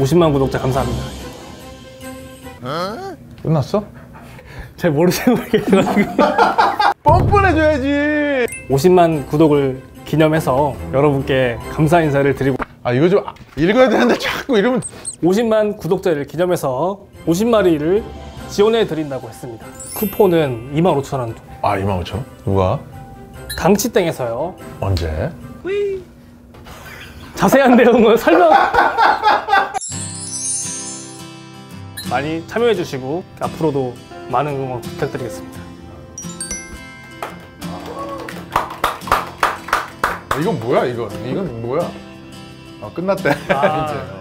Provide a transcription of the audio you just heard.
50만 구독자 감사합니다. 끝났어? 잘 모르시는 분이 계셔가지고 뻔뻔해줘야지 50만 구독을 기념해서 여러분께 감사 인사를 드리고 아 이거 좀 읽어야 되는데 자꾸 이러면 50만 구독자를 기념해서 50마리를 지원해 드린다고 했습니다. 쿠폰은 25,000원. 아 25,000원? 누가? 강치땡에서요. 언제? 자세한 내용은 설명. 많이 참여해 주시고 앞으로도 많은 응원 부탁드리겠습니다. 이건 뭐야 이건? 이건 뭐야? 아 끝났대. 이제